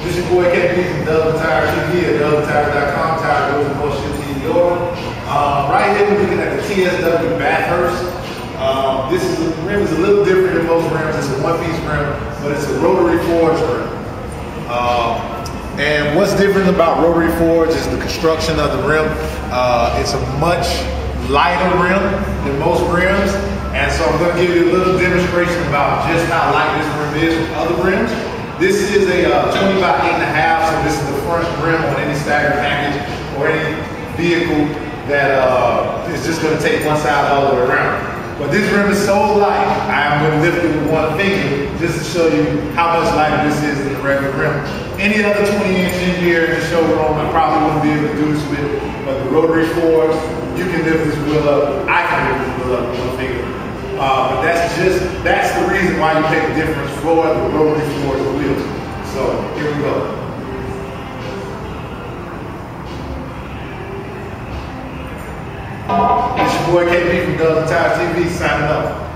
This is your boy KB from DUBSandTIRES TV at DUBSandTIRES.com. Tire goes and more shit to your door. Um, right here, we're looking at the TSW Bathurst. Um, this is rim is a little different than most rims. It's a one-piece rim, but it's a rotary forged rim. Um, and what's different about rotary forge is the construction of the rim. Uh, it's a much lighter rim than most rims. And so I'm going to give you a little demonstration about just how light this rim is with other rims. This is a uh, 20 by 8 and a half, so this is the front rim on any staggered package or any vehicle that uh, is just going to take one side all the way around. But this rim is so light, I'm going to lift it with one finger just to show you how much lighter this is than the regular rim. Any other 20 inch in here in the showroom, I probably wouldn't be able to do this with, but the rotary forge, you can lift this wheel up. I can lift this wheel up with one finger. Uh, but that's just, that's the reason why you pay the difference for the rotary forge wheels. Boy KB from DUBSandTIRES TV signing up.